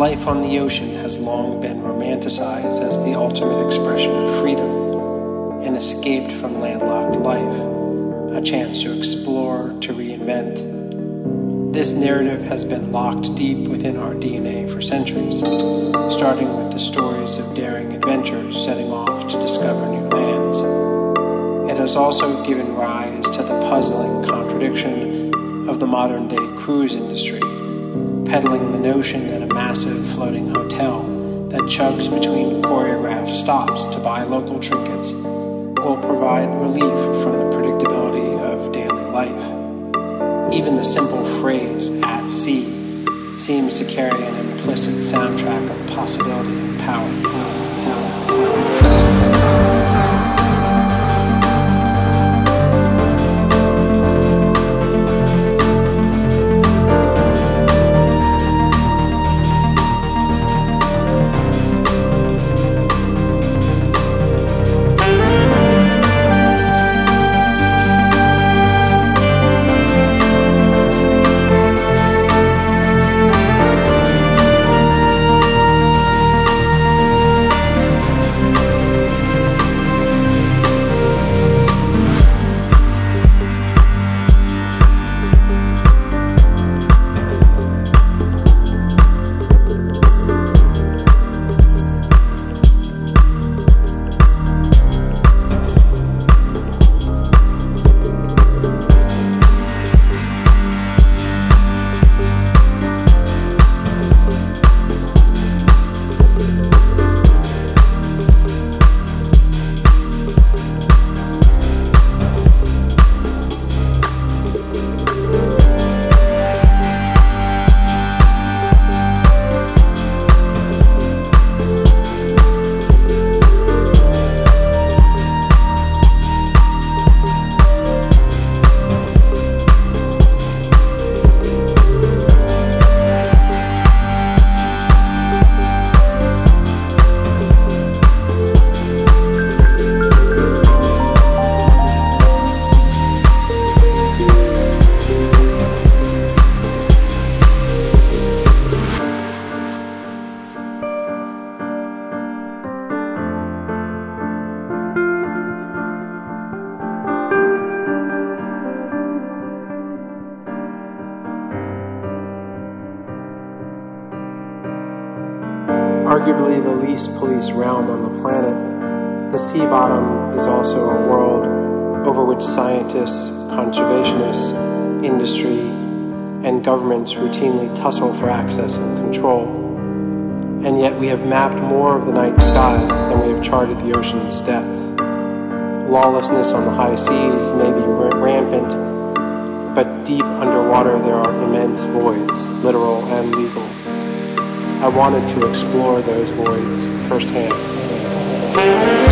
life on the ocean has long been romanticized as the ultimate expression of freedom, an escape from landlocked life, a chance to explore, to reinvent. This narrative has been locked deep within our DNA for centuries, starting with the stories of daring adventurers setting off to discover new lands. It has also given rise to the puzzling contradiction of the modern day cruise industry, peddling the notion that a massive floating hotel that chugs between choreographed stops to buy local trinkets will provide relief from the predictability of daily life. Even the simple phrase, at sea, seems to carry an implicit soundtrack of possibility and power. power, power, arguably the least policed realm on the planet, the sea bottom is also a world over which scientists, conservationists, industry, and governments routinely tussle for access and control. And yet we have mapped more of the night sky than we have charted the ocean's depths. Lawlessness on the high seas may be rampant, but deep underwater there are immense voids, literal and legal. I wanted to explore those voids firsthand.